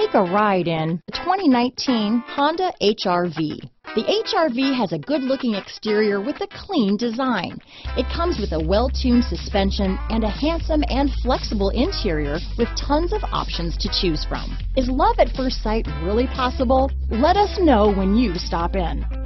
Take a ride in the 2019 Honda HRV. The HRV has a good-looking exterior with a clean design. It comes with a well-tuned suspension and a handsome and flexible interior with tons of options to choose from. Is love at first sight really possible? Let us know when you stop in.